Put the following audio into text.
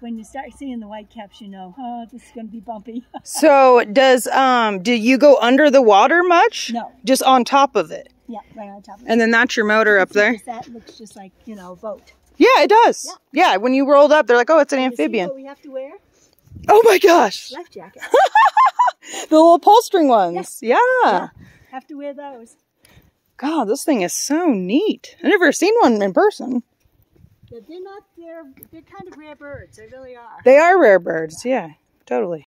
when you start seeing the white caps, you know, oh, this is going to be bumpy. So does um do you go under the water much? No. Just on top of it. yeah, right on top of it. And then that's your motor up there. That looks just like, you know, a boat. Yeah, it does. Yeah, when you rolled up, they're like, "Oh, it's an amphibian." we have to wear? Oh my gosh. Life jackets. The little pull string ones. Yeah. Yeah. have to wear those. God, this thing is so neat. I've never seen one in person. They're not, they're, they're kind of rare birds. They really are. They are rare birds. Yeah, totally.